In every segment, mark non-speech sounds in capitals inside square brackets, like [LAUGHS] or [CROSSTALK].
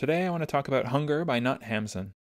Today I want to talk about Hunger by Knut Hamsun.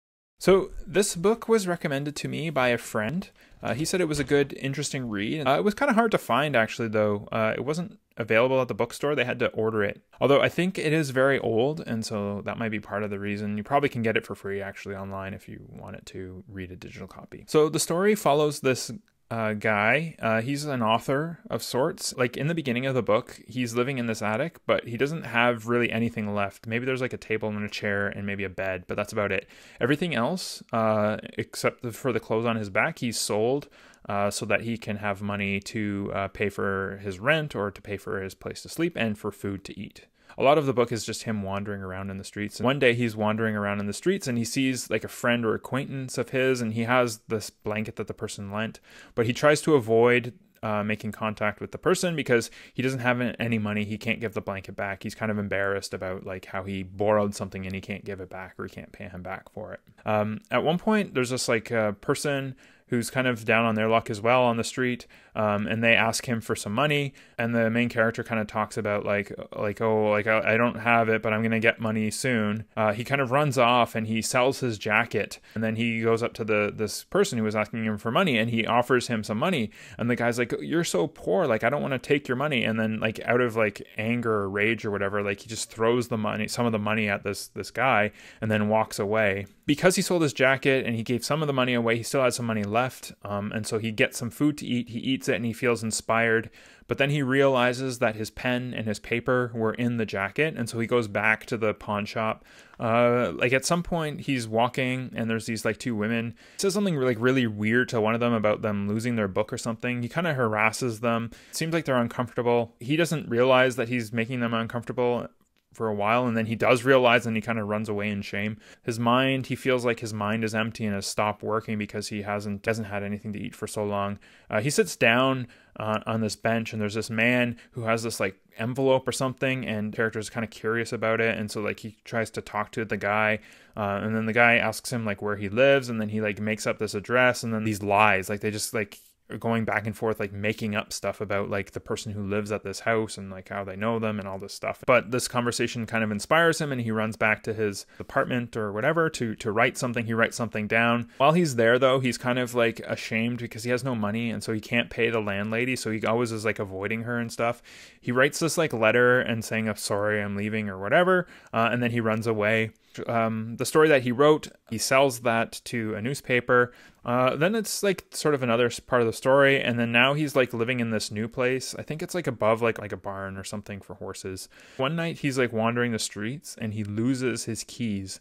So, this book was recommended to me by a friend. Uh, he said it was a good, interesting read. Uh, it was kind of hard to find, actually, though. Uh, it wasn't available at the bookstore. They had to order it. Although I think it is very old, and so that might be part of the reason. You probably can get it for free, actually, online if you wanted to read a digital copy. So, the story follows this uh, guy. Uh, he's an author of sorts. Like in the beginning of the book, he's living in this attic, but he doesn't have really anything left. Maybe there's like a table and a chair and maybe a bed, but that's about it. Everything else, uh, except for the clothes on his back, he's sold. Uh, so that he can have money to uh, pay for his rent or to pay for his place to sleep and for food to eat a lot of the book is just him wandering around in the streets. And one day he's wandering around in the streets and he sees like a friend or acquaintance of his and he has this blanket that the person lent, but he tries to avoid uh, making contact with the person because he doesn't have any money. He can't give the blanket back. He's kind of embarrassed about like how he borrowed something and he can't give it back or he can't pay him back for it. Um, at one point, there's this like a person who's kind of down on their luck as well on the street, um, and they ask him for some money, and the main character kind of talks about like like oh like I, I don't have it, but I'm gonna get money soon. Uh, he kind of runs off and he sells his jacket, and then he goes up to the this person who was asking him for money, and he offers him some money, and the guy's like you're so poor, like I don't want to take your money, and then like out of like anger or rage or whatever, like he just throws the money some of the money at this this guy, and then walks away because he sold his jacket and he gave some of the money away. He still had some money left left. Um, and so he gets some food to eat. He eats it and he feels inspired. But then he realizes that his pen and his paper were in the jacket. And so he goes back to the pawn shop. Uh, like at some point, he's walking and there's these like two women. He says something like really weird to one of them about them losing their book or something. He kind of harasses them. It seems like they're uncomfortable. He doesn't realize that he's making them uncomfortable for a while and then he does realize and he kind of runs away in shame. His mind he feels like his mind is empty and has stopped working because he hasn't hasn't had anything to eat for so long. Uh, he sits down uh, on this bench and there's this man who has this like envelope or something and character is kind of curious about it and so like he tries to talk to the guy uh, and then the guy asks him like where he lives and then he like makes up this address and then these lies like they just like going back and forth like making up stuff about like the person who lives at this house and like how they know them and all this stuff. But this conversation kind of inspires him and he runs back to his apartment or whatever to to write something. He writes something down. While he's there though he's kind of like ashamed because he has no money and so he can't pay the landlady so he always is like avoiding her and stuff. He writes this like letter and saying i'm sorry i'm leaving or whatever uh, and then he runs away. Um, the story that he wrote, he sells that to a newspaper. Uh, then it's like sort of another part of the story, and then now he's like living in this new place. I think it's like above like like a barn or something for horses. One night he's like wandering the streets and he loses his keys.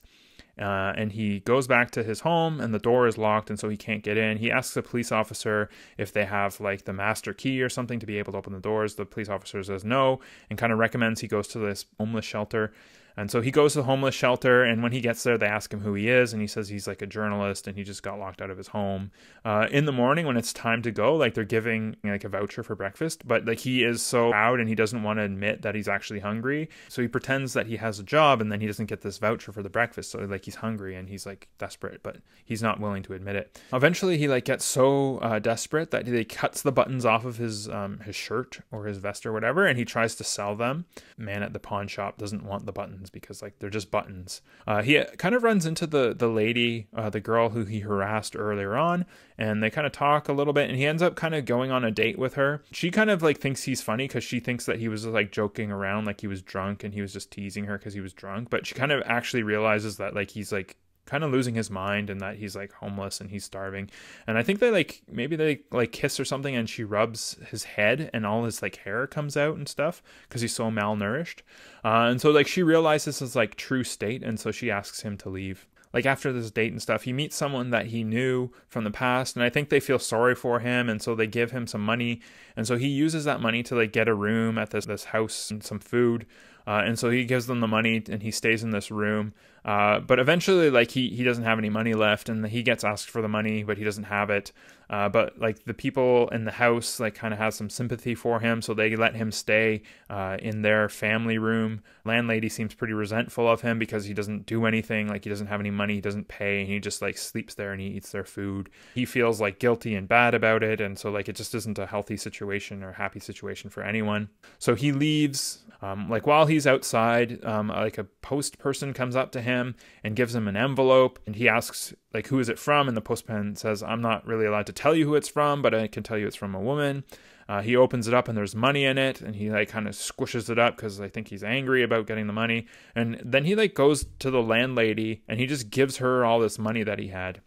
Uh, and he goes back to his home and the door is locked and so he can't get in he asks a police officer if they have like the master key or something to be able to open the doors the police officer says no and kind of recommends he goes to this homeless shelter and so he goes to the homeless shelter, and when he gets there, they ask him who he is, and he says he's like a journalist, and he just got locked out of his home. Uh, in the morning, when it's time to go, like they're giving like a voucher for breakfast, but like he is so proud and he doesn't want to admit that he's actually hungry, so he pretends that he has a job, and then he doesn't get this voucher for the breakfast, so like he's hungry and he's like desperate, but he's not willing to admit it. Eventually, he like gets so uh, desperate that he cuts the buttons off of his um, his shirt or his vest or whatever, and he tries to sell them. Man at the pawn shop doesn't want the buttons buttons because like they're just buttons. Uh, he kind of runs into the the lady, uh, the girl who he harassed earlier on, and they kind of talk a little bit, and he ends up kind of going on a date with her. She kind of like thinks he's funny because she thinks that he was like joking around, like he was drunk, and he was just teasing her because he was drunk. But she kind of actually realizes that like he's like kind of losing his mind and that he's like homeless and he's starving. And I think they like maybe they like kiss or something and she rubs his head and all his like hair comes out and stuff because he's so malnourished. Uh, and so like she realizes his like true state and so she asks him to leave. Like after this date and stuff, he meets someone that he knew from the past, and I think they feel sorry for him, and so they give him some money, and so he uses that money to like get a room at this this house and some food, uh, and so he gives them the money and he stays in this room. Uh, but eventually, like he he doesn't have any money left, and he gets asked for the money, but he doesn't have it. uh, but like the people in the house like kind of has some sympathy for him, so they let him stay uh, in their family room. Landlady seems pretty resentful of him because he doesn't do anything, like he doesn't have any money, he doesn't pay, and he just like sleeps there and he eats their food. He feels like guilty and bad about it, and so like it just isn't a healthy situation or happy situation for anyone. So he leaves. Um, like while he's outside, um, like a post person comes up to him and gives him an envelope, and he asks like who is it from, and the postman says, "I'm not really allowed to tell you who it's from, but I can tell you it's from a woman." Uh, he opens it up and there's money in it, and he like kind of squishes it up because I think he's angry about getting the money. And then he like goes to the landlady and he just gives her all this money that he had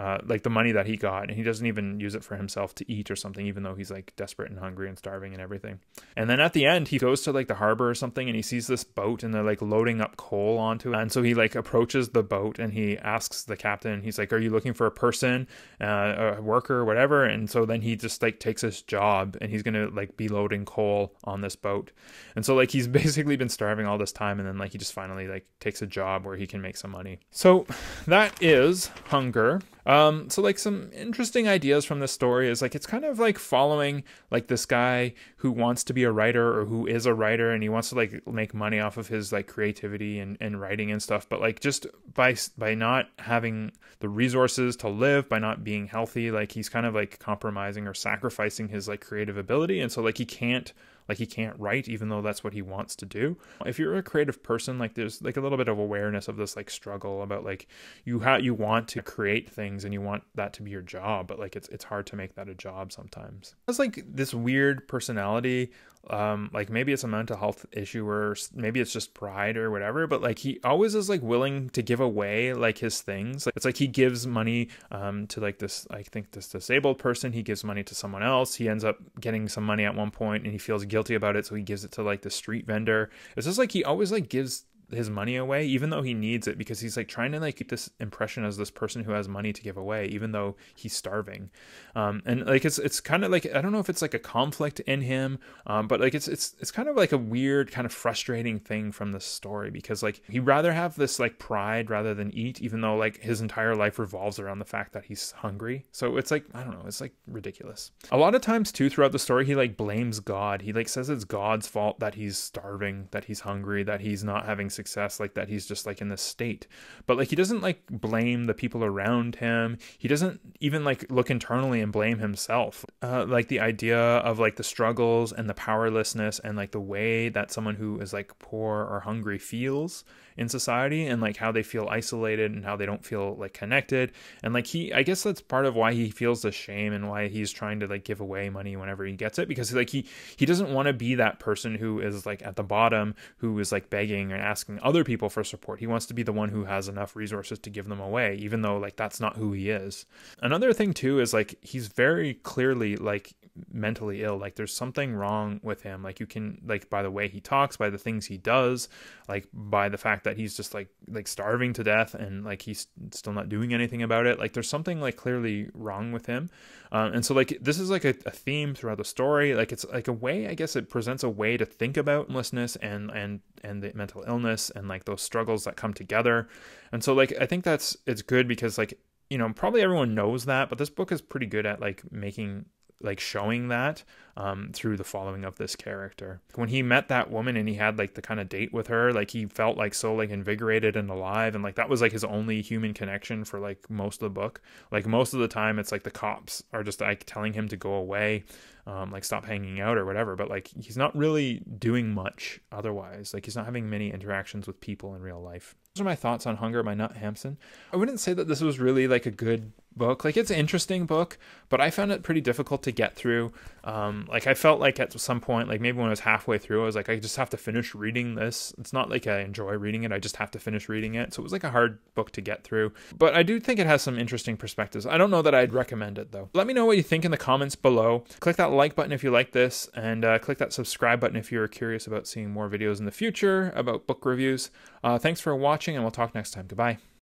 uh, like the money that he got, and he doesn't even use it for himself to eat or something, even though he's like desperate and hungry and starving and everything. And then at the end, he goes to like the harbor or something, and he sees this boat, and they're like loading up coal onto it. And so he like approaches the boat, and he asks the captain, he's like, "Are you looking for a person, uh, a worker, whatever?" And so then he just like takes his job, and he's gonna like be loading coal on this boat. And so like he's [LAUGHS] basically been starving all this time, and then like he just finally like takes a job where he can make some money. So that is hunger. Um, so like some interesting ideas from this story is like it's kind of like following like this guy who wants to be a writer or who is a writer and he wants to like make money off of his like creativity and, and writing and stuff, but like just by by not having the resources to live, by not being healthy, like he's kind of like compromising or sacrificing his like creative ability, and so like he can't like he can't write even though that's what he wants to do. If you're a creative person like there's like a little bit of awareness of this like struggle about like you have you want to create things and you want that to be your job but like it's it's hard to make that a job sometimes. It's like this weird personality um like maybe it's a mental health issue or maybe it's just pride or whatever but like he always is like willing to give away like his things. It's like he gives money um to like this i think this disabled person he gives money to someone else he ends up getting some money at one point and he feels guilty about it so he gives it to like the street vendor. It's just like he always like gives his money away even though he needs it because he's like trying to like keep this impression as this person who has money to give away even though he's starving. Um and like it's it's kind of like i don't know if it's like a conflict in him um but like it's it's it's kind of like a weird kind of frustrating thing from the story because like he'd rather have this like pride rather than eat even though like his entire life revolves around the fact that he's hungry. So it's like i don't know it's like ridiculous. A lot of times too throughout the story he like blames god. He like says it's god's fault that he's starving that he's hungry that he's not having success like that he's just like in this state. But like he doesn't like blame the people around him. He doesn't even like look internally and blame himself. Uh, like the idea of like the struggles and the powerlessness and like the way that someone who is like poor or hungry feels in society and like how they feel isolated and how they don't feel like connected. And like he i guess that's part of why he feels the shame and why he's trying to like give away money whenever he gets it because like he he doesn't want to be that person who is like at the bottom who is like begging and asking other people for support. He wants to be the one who has enough resources to give them away even though like that's not who he is. Another thing too is like he's very clearly like mentally ill like there's something wrong with him. Like you can like by the way he talks by the things he does like by the fact that he's just like like starving to death and like he's still not doing anything about it. Like there's something like clearly wrong with him. Um, and so like this is like a, a, theme throughout the story. Like it's like a way i guess it presents a way to think about homelessness and and and the mental illness and like those struggles that come together. And so like i think that's it's good because like you know probably everyone knows that but this book is pretty good at like making like showing that um, through the following of this character. When he met that woman and he had like the kind of date with her, like he felt like so like invigorated and alive, and like that was like his only human connection for like most of the book. Like most of the time, it's like the cops are just like telling him to go away, um, like stop hanging out or whatever. But like he's not really doing much otherwise. Like he's not having many interactions with people in real life. Those are my thoughts on Hunger by Knut Hamsun. I wouldn't say that this was really like a good book. Like it's an interesting book, but I found it pretty difficult to get through. Um, like I felt like at some point, like maybe when I was halfway through, I was like, I just have to finish reading this. It's not like I enjoy reading it; I just have to finish reading it. So it was like a hard book to get through. But I do think it has some interesting perspectives. I don't know that I'd recommend it though. Let me know what you think in the comments below. Click that like button if you like this, and uh, click that subscribe button if you're curious about seeing more videos in the future about book reviews. Uh, thanks for watching, and we'll talk next time. Goodbye.